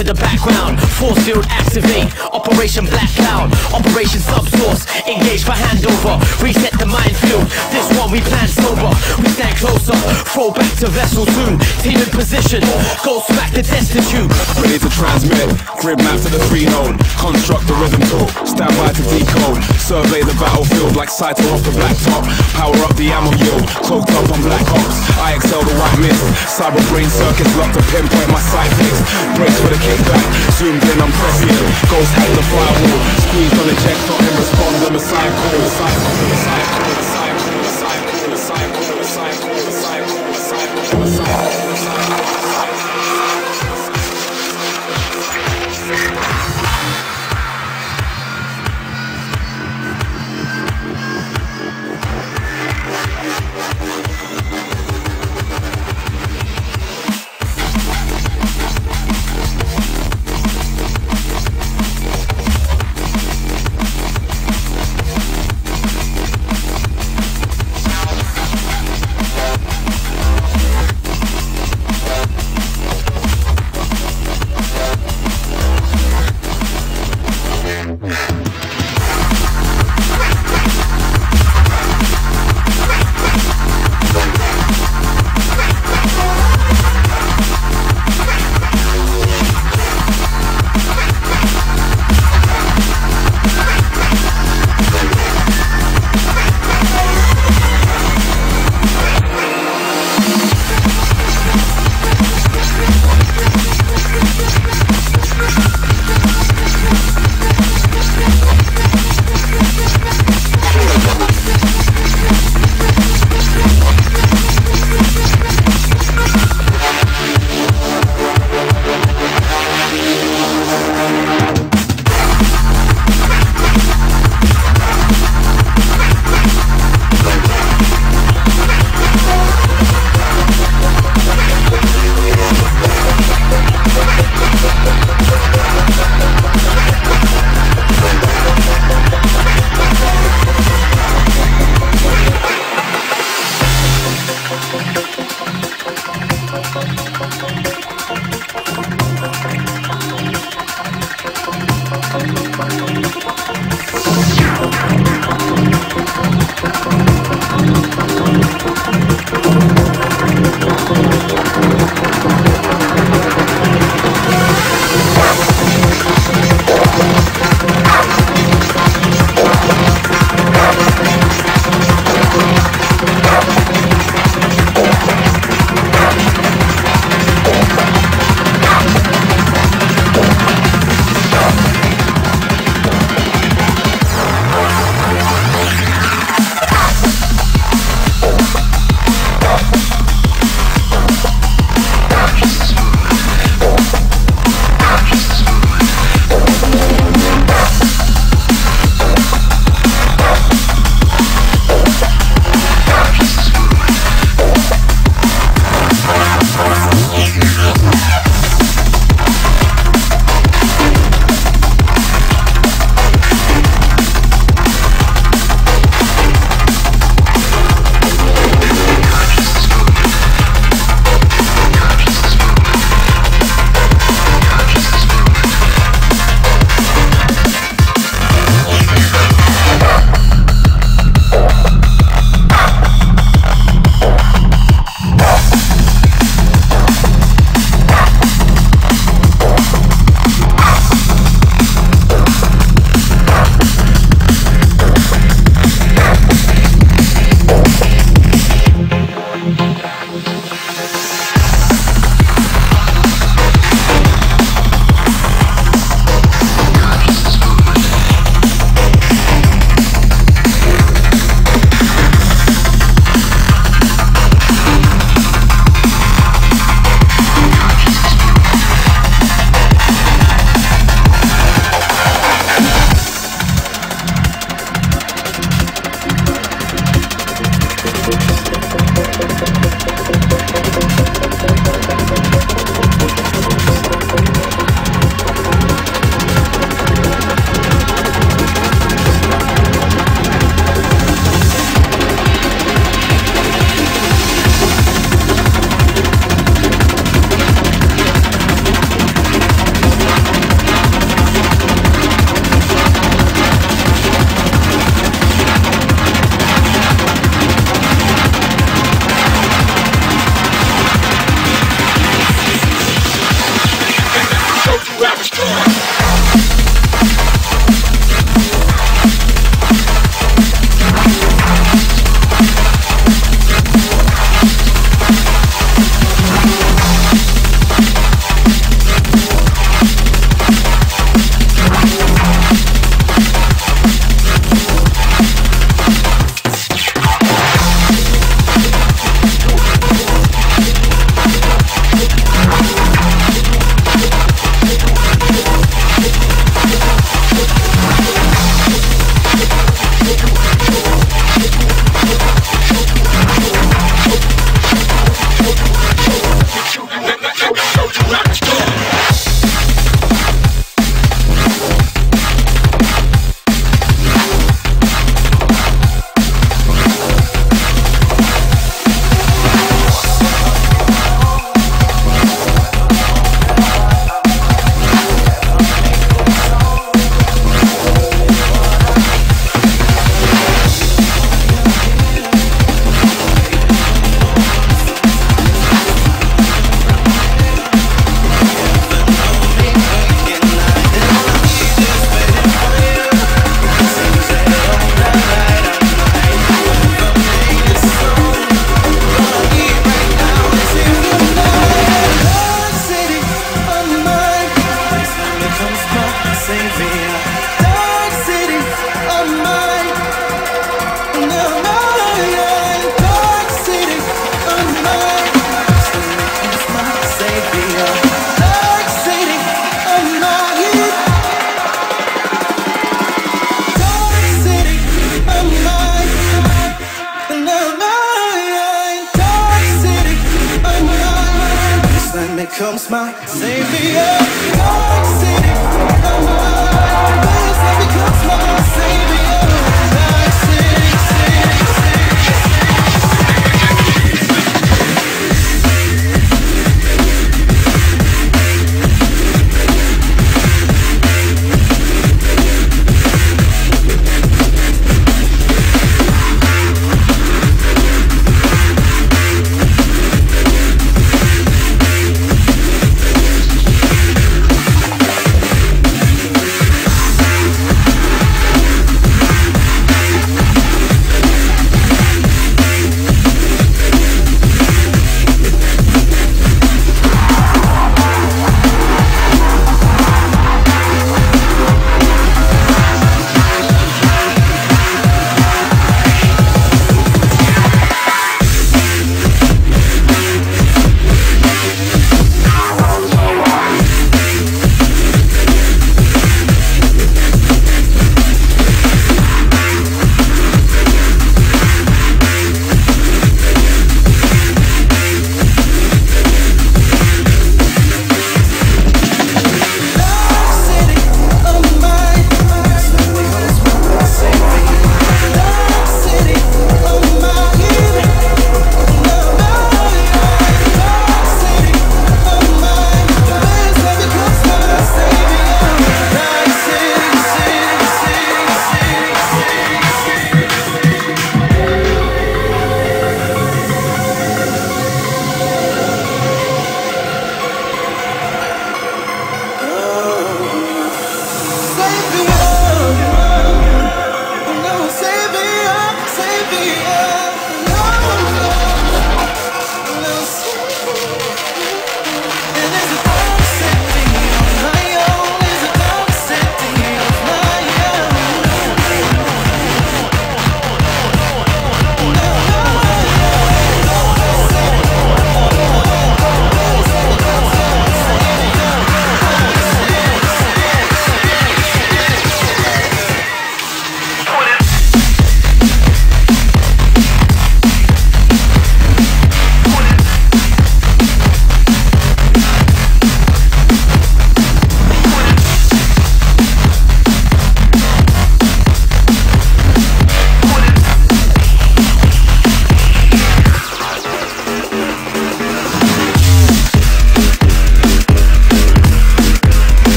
Into the background. Force field activate. Operation Black Cloud. Operation Subsource. Engage for handover. Reset the minefield. This one we plan sober. We stand closer. Throw back to vessel soon. Team in position. Go smack the destitute. Ready to transmit. Grid map to the three node. Construct the rhythm talk. Stand by to decode. Survey the battlefield like Saito off the blacktop. Power up the ammo yield. Cloaked up on black ops. I excel the white mist. Cyber brain circuits locked to pinpoint my sight picks. Brace for the kickback. Zoomed in, I'm prescient. Ghost hack the firewall. Squeezed on thought him respond to the side call. Cycle, cycle, cycle, cycle.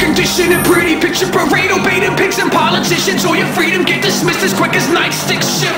condition and pretty picture parade Obeyed pigs and politicians. All your freedom get dismissed as quick as nightsticks ship